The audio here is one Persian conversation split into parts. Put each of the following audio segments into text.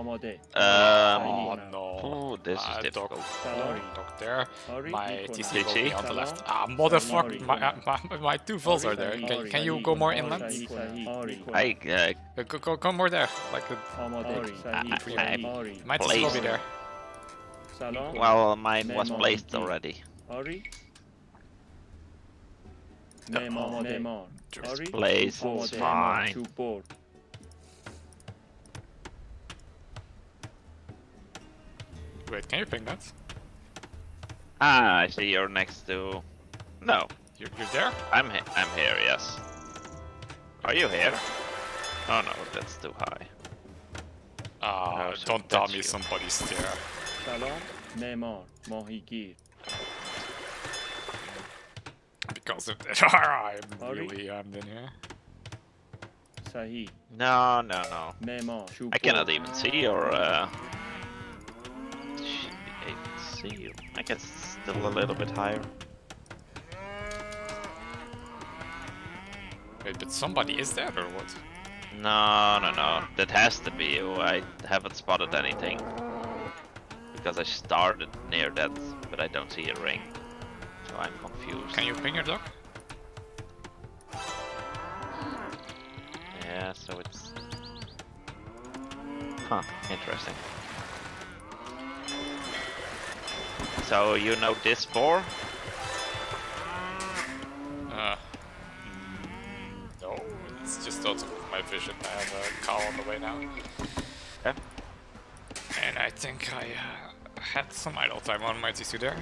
Amade. Um, oh, no. Oh, this is difficult. Doc, doc. My TCG will be on the left. Ah, motherfucker, uh, my, my, my two vulls are there. Can, can you go more inland? I, uh, uh, go, go, go more there. Like, uh, a, like I, I, my TC will be there. Well, mine was placed already. Oh, just place, it's fine. Wait, can you ping that? Ah, I see you're next to... No. You're, you're there? I'm, he I'm here, yes. Are you here? Oh no, that's too high. Ah, don't tell me you. somebody's there. Shalom, Nemor, Mohigir. Because if they are, I'm really armed in here. Sahi. No, no, no. Memo. I cannot even see your... Uh see you. I guess still a little bit higher. Wait, but somebody is there or what? No, no, no. That has to be you. I haven't spotted anything. Because I started near that, but I don't see a ring. So I'm confused. Can you ping your dog? Yeah, so it's. Huh, interesting. So you know this four? Uh, no, it's just out of my vision. I have a cow on the way now. Okay. And I think I uh, had some idle time on my TC there.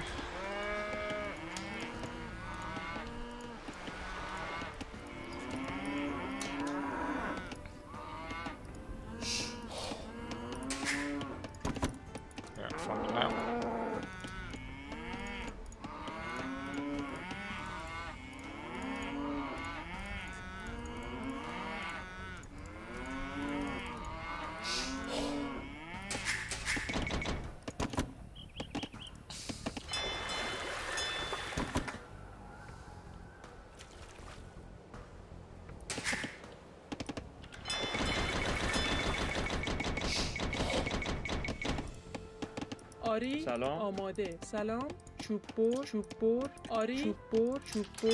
آری سلام. آماده. سلام. چوب بر چوب بر آری. چوب بر چوب بر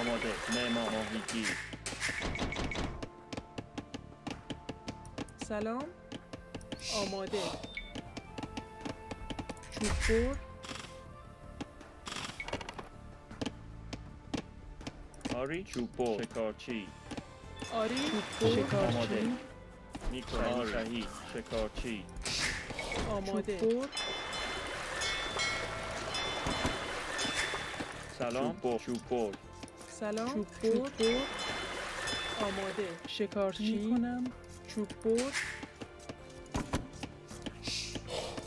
آماده معمار ماهیگیر سلام. آماده. چوب بر آری. چوب برد. شکارچی. آری. چوب بر آماده. شکارچی می‌کنم. صحیح شکارچی. آماده. چوب سلام. چوب برد. سلام. چوب بر آماده. شکارچی. می‌کنم. چوب بر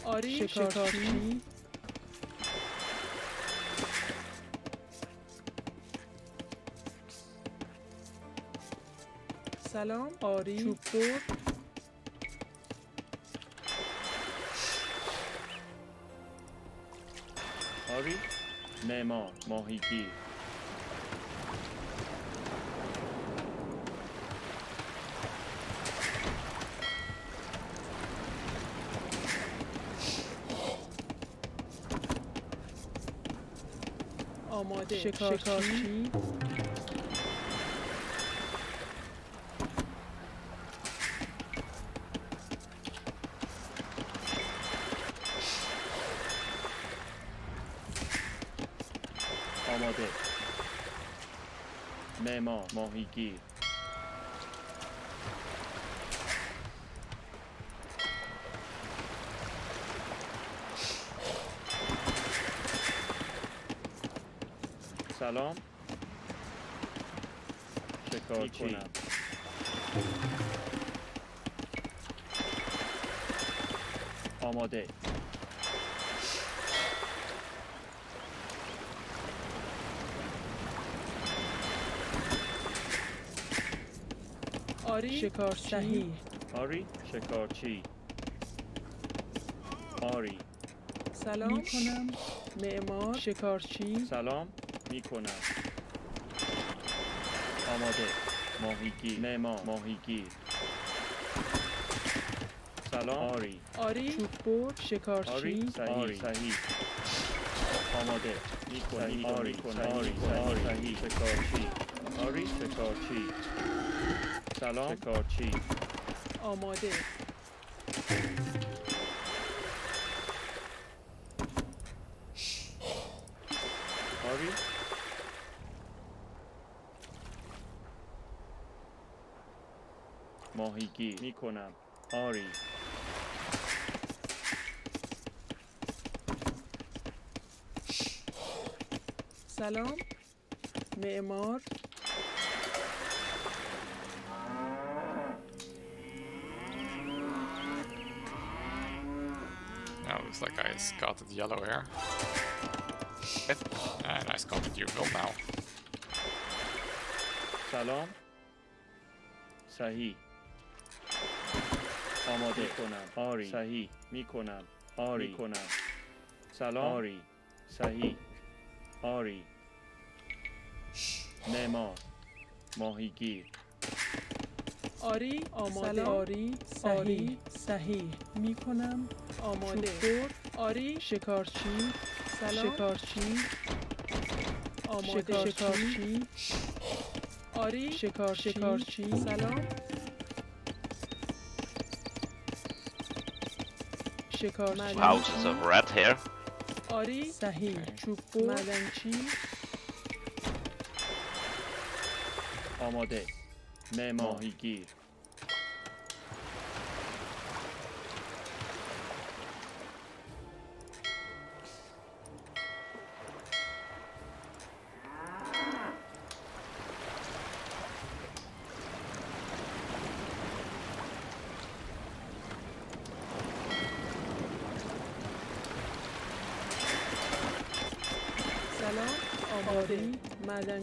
آری. شکارچی. سلام. آری. چوب معمار ماهیگیر. آماده. شکارچی؟ ماهیگیر. سلام. شکارچی آماده. آری؟ شکارچی. صحیح آری شکارچی. آری. سلام. می‌کنم. معمار. شکارچی. سلام. می‌کنم. آماده. ماهیگیر. معمار. ماهیگیر. سلام. آری. آری. چوب بر آری. شکارچی صحیح. آری. صحیح. آماده. می‌کنی. آری. آری. آری. صحیح. شکارچی. آری شکارچی. سلام. شکارچی آماده. آری ماهیگیر. می‌کنم. آری. سلام. معمار. Now looks like I scouted yellow here. And I scouted you gold now. سلام صحیح آماده کنم آری صحیح میکنم آری کنم سلام آری صحیح آری معمار ماهیگیر آری آماده آری صحیح صحیح می کنم آماده. آری. شکارچی. سلام. شکارچی. آماده. شکارچی. آری. شکارچی. شکارچی. سلام. شکارچی. Houses of red here. آری. صحیح. چوب بر مدنچی آماده. ماهیگیر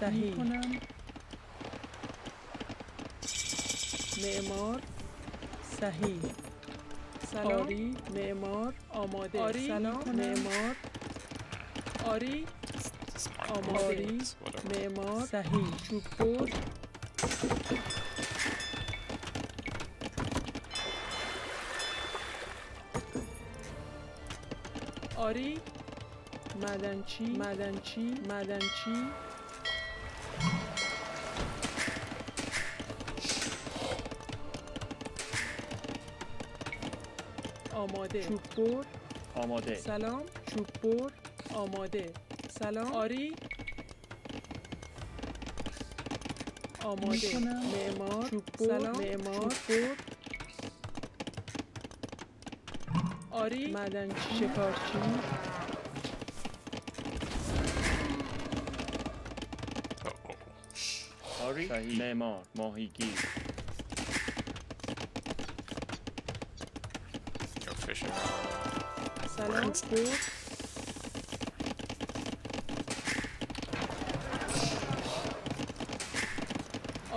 صحیح. کنم معمار. صحیح. سلام. آری. معمار. آماده. آری. سلام. معمار. آری. whatever. معمار. صحیح. چوب بر آری. مدنچی مدنچی مدنچی آماده. چوب بر آماده. سلام. چوب بر آماده. سلام. آری. آماده. معمار. چوب بر سلام. معمار بر آری. مدنچی شکارچی. آری. معمار. ماهیگیر. words.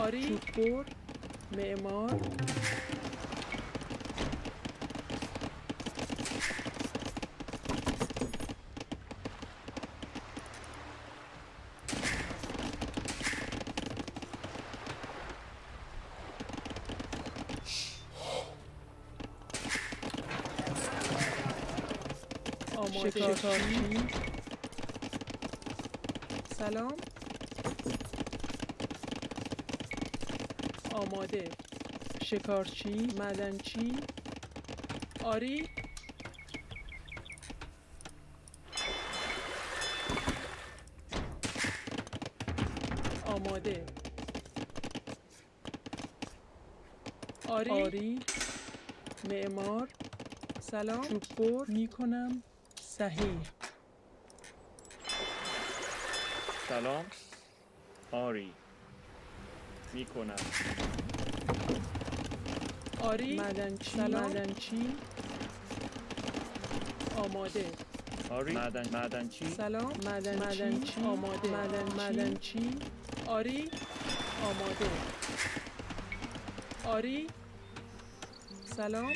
Ori, Kipur, Memor, شکارچی سلام. آماده. شکارچی. مدنچی. آری. آماده. آری. آری. معمار. سلام. چوب بر صحیح سلام. آری. می‌کنم. آری؟ معدنچی معدنچی آماده. آری. معدن معدنچی سلام. معدنچی معدنچی آماده. معدن معدنچی آری؟ آماده. آری؟ سلام.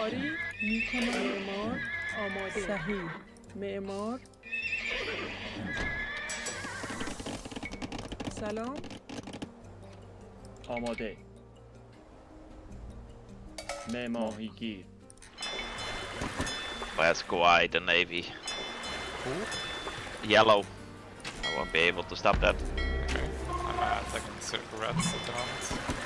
آری؟ می‌کنم معمار آماده صحیح معمار سلام آماده معمار ماهیگیر Let's go eye the navy. Yellow. I won't be able to stop that. Okay. I'm uh, attacking cigarettes at the moment.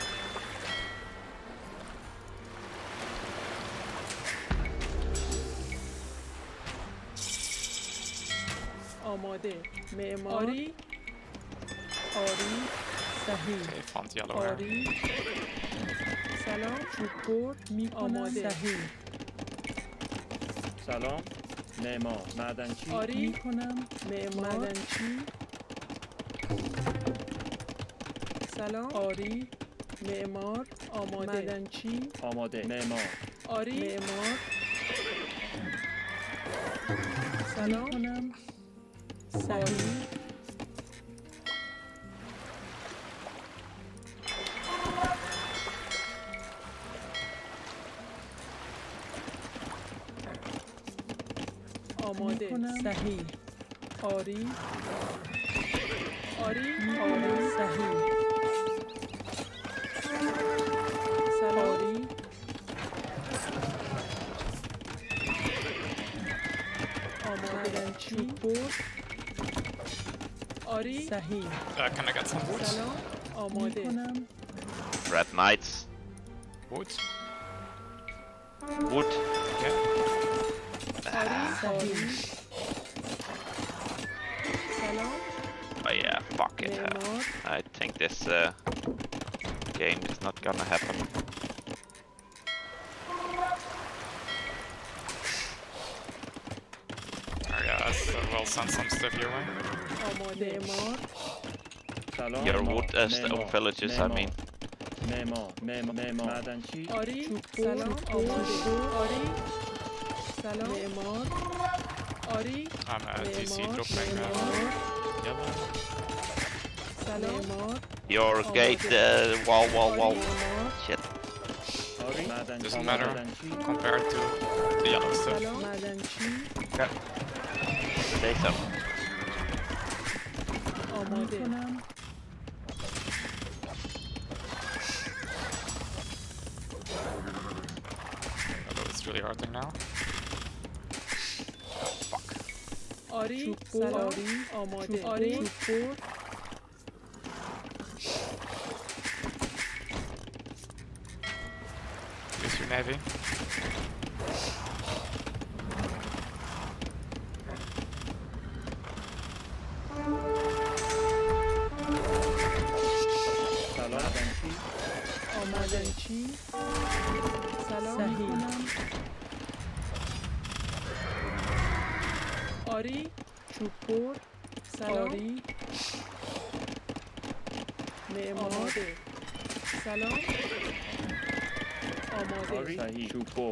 آماده. معماری آری. صحیح. آری. سلام. چوببر می آماده. صحیح. سلام. معمار. معدنچی. آری. می‌کنم. معمار. معدنچی. سلام. آری. معمار. آماده. معدنچی. آماده. معمار. آری. معمار. سلام. کنم صحیح آماده صحیح. آری. آری. آری. صحیح. سلام آری. آماده. چوببر آری صحیح Uh, can I get some wood? سلام آماده کنم Red Knights. Wood? Wood. Okay. آری صحیح سلام Oh yeah, fuck it. uh, معمار I think this uh, game is not gonna happen. I guess uh, we'll send some stuff your way. آماده معمار سلام Your معمار. wood as the معمار. villages, I معمار. mean. معمار معمار معمار معدنچی آری سلام آماده آری سلام معمار آری I'm uh, DC معمار dropping uh, معمار yellow. سلام معمار Your Oh, gate, okay. uh, wall, wall, wall. معمار Shit. آری معدنچی Doesn't matter. معدنچی compared to the yellow stuff. سلام معدنچی Say so. no idea. It's really hard thing now. Oh, fuck. Ori, Ori, Ori,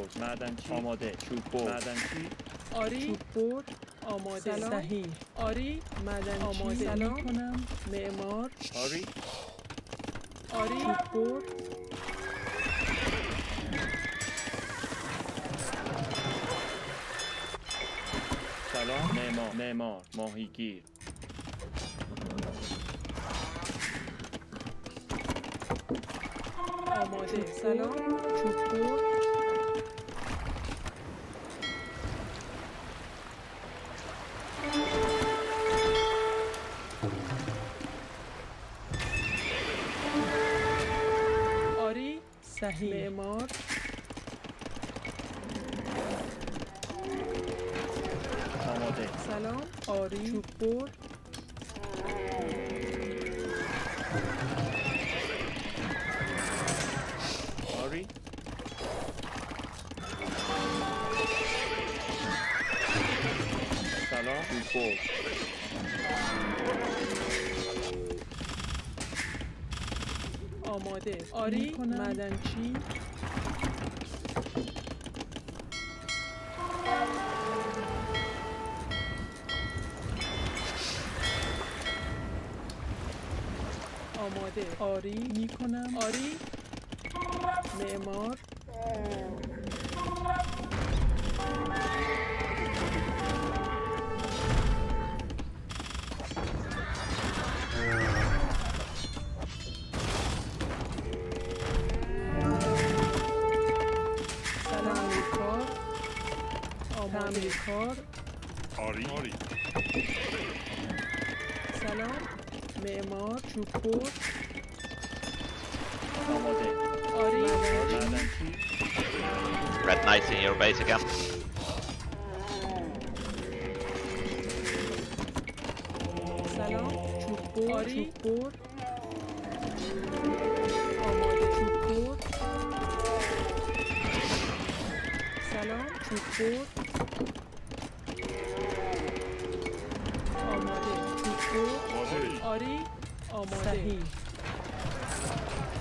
برد معدنچی آماده. چوب برد معدنچی آری. چوببر آماده. صحیح. آری. معدنچی آماده. سلام. کنم معمار. آری. آری. چوببر سلام. معمار. معمار. ماهیگیر. آماده. سلام. چوببر آری آماده. آری معدنچی آماده. آری. می‌کنم. آری. معمار. 죽고 Red Knights in your base again. Salam, çukur, çukur. Amacı çukur. صحیح.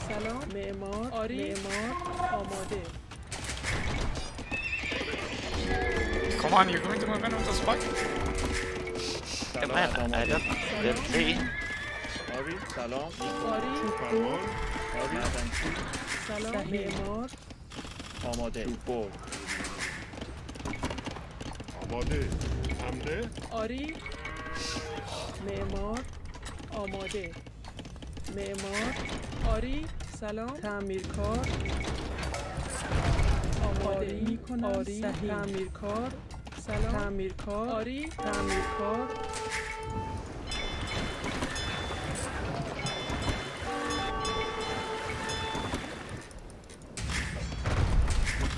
سلام. معمار آری. معمار آماده. Come on, you're going to move in with spike? Yeah, سلام. Man, I don't didn't see. آری سلام. آری. فرمان آری سلام. معمار. آماده. چوببر آماده. حمله. آری. معمار آماده. معمار آری سلام. تعمیرکار. آماده می‌کنم. آری تعمیرکار. سلام. تعمیرکار. آری. تعمیرکار.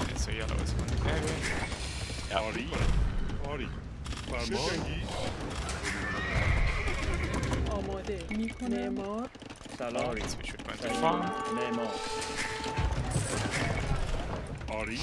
Okay, so yellow is going heavy. آری. آری. فرمان. آماده می‌کنم. معمار. Salaris, which would find it fun. Nemo. Ori.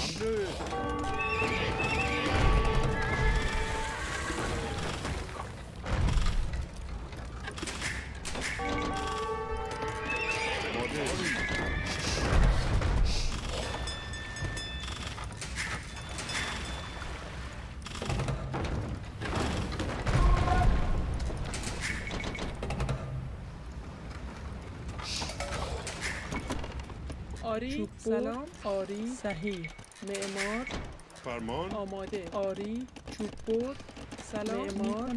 آری سلام. آری صحیح. معمار. فرمان. آماده. آری چوببر سلام. معمار.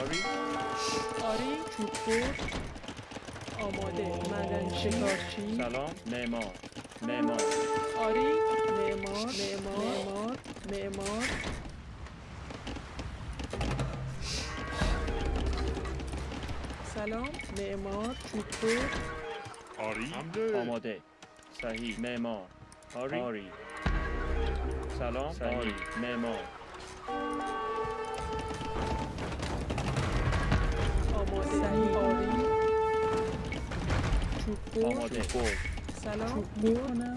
آری. آری چوببر آماده. معدن شکارچی. سلام. معمار. معمار. آری. معمار. معمار. معمار. سلام معمار چوببر آری. آماده. صحیح. معمار. آری. آری. سلام. صحیح. معمار. آماده. صحیح. آری. چوببر آماده. برد سلام می‌کنم.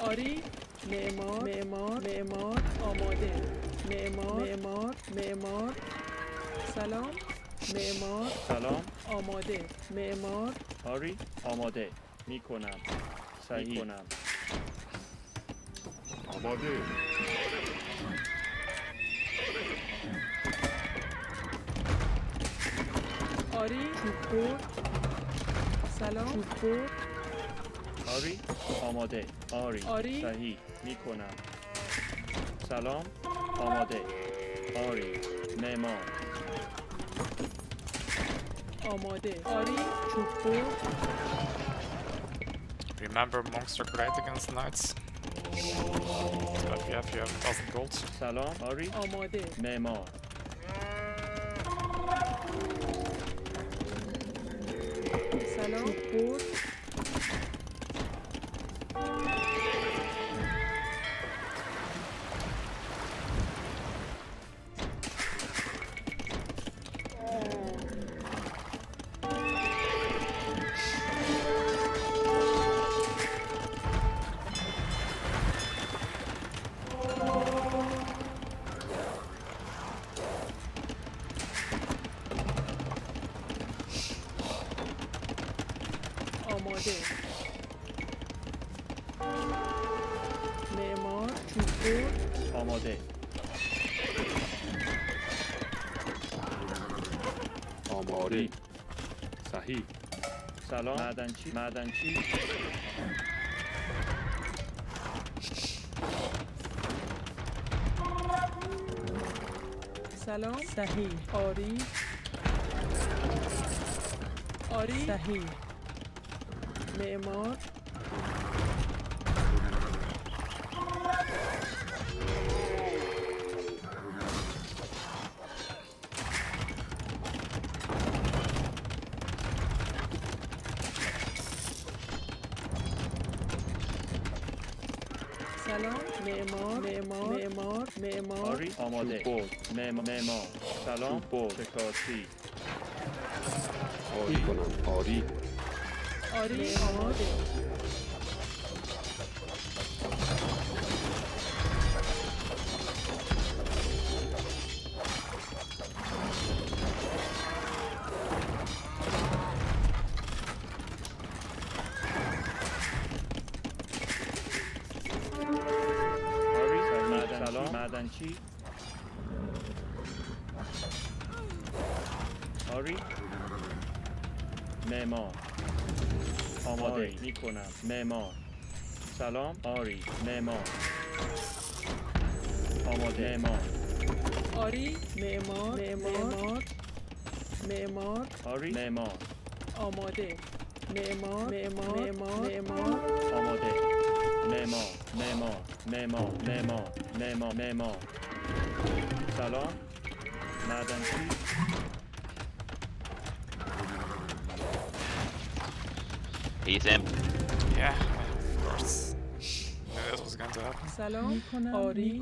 آری. معمار معمار معمار آماده. معمار معمار معمار. سلام. معمار سلام. آماده. معمار. آری آماده. می‌کنم. صحیح. کنم آماده. آری. چوببر سلام. چوببر آری آماده آری آری. صحیح میکنم سلام آماده آری معمار آماده آری چوببر Remember, monks are great against knights. But yeah, if you have a thousand gold. سلام آری آماده معمار صحیح سلام. معدنچی معدنچی سلام. صحیح. آری. آری. صحیح. معمار. معمار معمار معمار آماده. معمار سلام. شکارچی آری. کنم آری. آری آماده. سلام معدنچی آری. معمار آماده می کنم معمار سلام. آری. معمار آماده. معمار آری. معمار معمار معمار آری. معمار آماده. معمار معمار معمار معمار آماده. معمار معمار معمار معمار Nemo, Nemo. Salon. Madenki. He's in. Yeah, of course. Yeah, this was going to happen. Salon. Ori.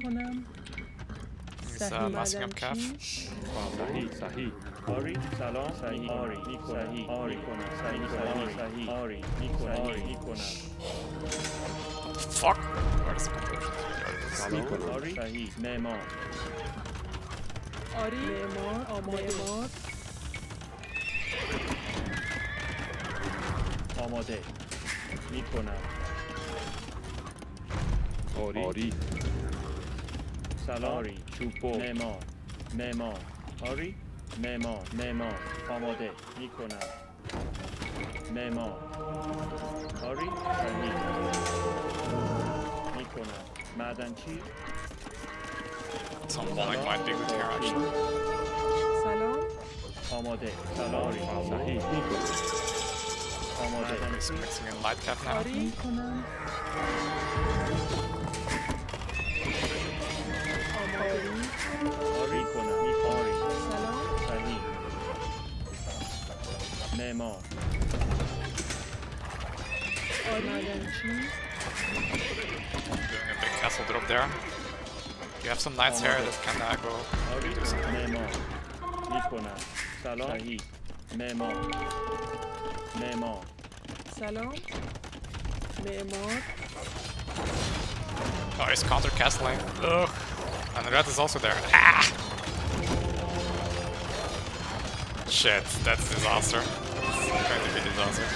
He's uh, massing up calf. Sahi, Sahi. Ori, Salon, Sahi, Ori, Nikona, Sahi, Ori, Nikona, Sahi, Sahi, Sahi, Ori, Nikona, Ori, Nikona. Fuck! Where's my آری؟ معمار. آری؟ معمار آماده. معمار. آماده. می کنم آری. آری. سلام. آری. چوب معمار. معمار. آری؟ معمار. معمار. آماده. می کنم معمار. آری؟ می کنم Madenci. It's on my big with hair actually. Salam. Amade. Salam. Sahih. Amade. I'm mixing in light cap now. Ari kona. Mi pari. Salam. Sahih. Memo. Madenci. صحیح معمار آری معدنچی Doing a big castle drop there. You have some knights here that can uh, go آری do something. معمار می کنم سلام صحیح معمار معمار سلام معمار Oh, he's counter castling. Ugh. And red is also there. Ah! Shit, that's disaster. It's going to be disaster.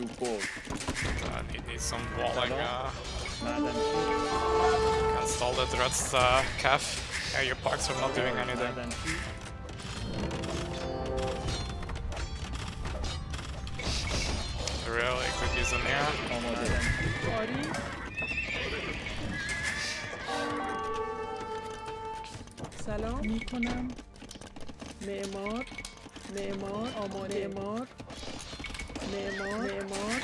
چوب برد چوب برد Uh, need, need some walling uh, معدنچی against all the red's uh, calf. Yeah, your parks are not doing anything. معدنچی Really could use them here. آماده آری سلام می کنم معمار معمار آماده معمار Memor. Memor.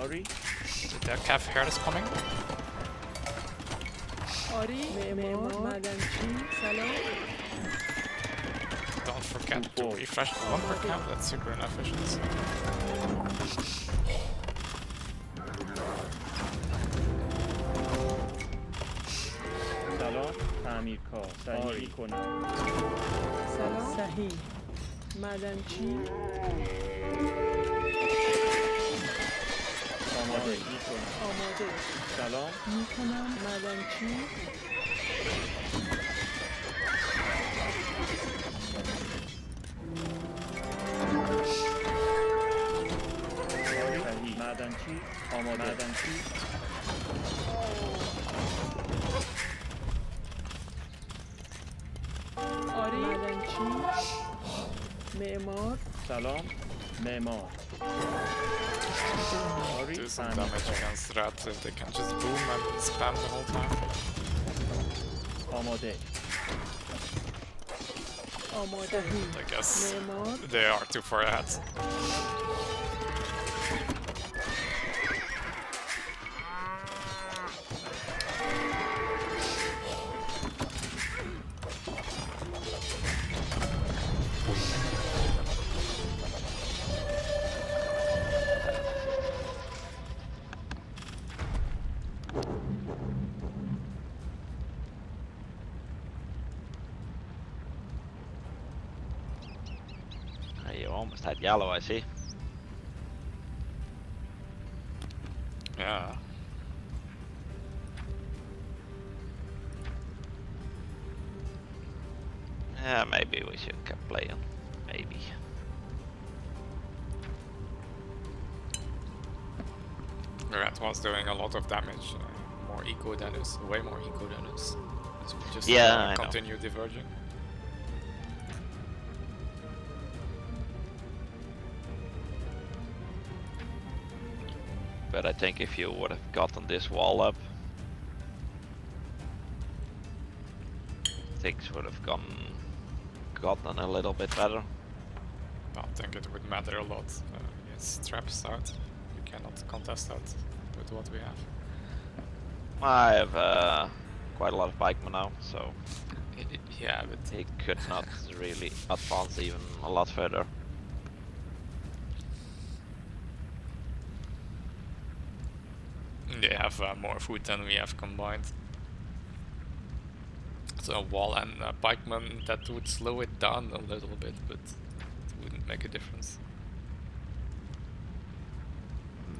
Ori. Did their calf hear is coming? Ori, Memor, Maganchi, Salo. don't forget to refresh the bumper cap, that's super inefficient. تعمیرکار صحیح می‌کنم. سلام. صحیح. معدنچی آماده. می‌کنم آماده. سلام. می‌کنم. معدنچی صحیح. معدنچی آماده. معدنچی آری معدنچی معمار سلام معمار آری Do some تعمیرکار damage against rat if they can just boom and spam the whole time. آماده آماده I guess معمار they are too far ahead. I see. Yeah. Yeah, maybe we should keep playing. Maybe. Rat was doing a lot of damage. Uh, more eco than us, way more eco than us. So we just Yeah, uh, continue diverging. But I think if you would have gotten this wall up, things would have gone gotten a little bit better. I don't think it would matter a lot. Uh, it's traps out. We cannot contest that with what we have. I have uh, quite a lot of pikemen now, so yeah, but he could not really advance even a lot further. they have uh, more food than we have combined. So a wall and uh, pikeman that would slow it down a little bit, but it wouldn't make a difference.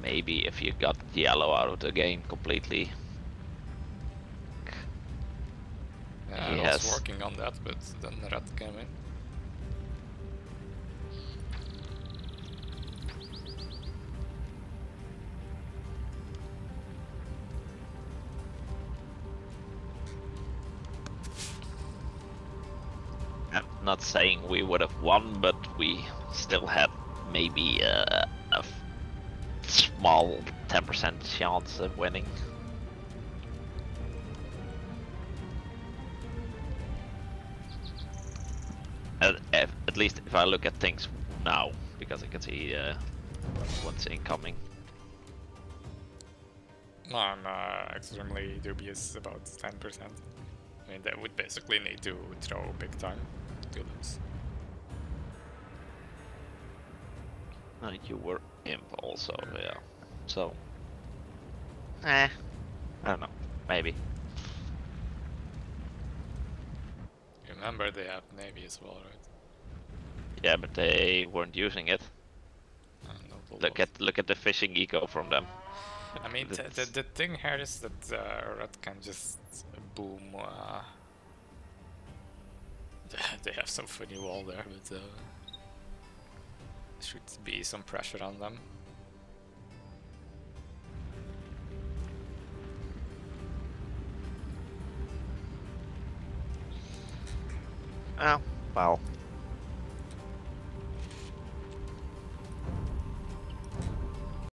Maybe if you got yellow out of the game completely. Yeah, He I was has- working on that, but then the rat came in. Not saying we would have won, but we still had maybe a, a f- small 10% chance of winning. At, at least if I look at things now, because I can see uh, what's incoming. I'm uh, extremely dubious about 10%. I mean, they would basically need to throw big time to lose. Uh, you were imp also, yeah. So, eh, I don't know, maybe. Remember, they have navy as well, right? Yeah, but they weren't using it. Uh, not a Look at look at the fishing eco from them. I mean, the, the, the thing here is that uh, Red can just boom. Uh, they have some funny wall there, but uh, should be some pressure on them. Oh, well,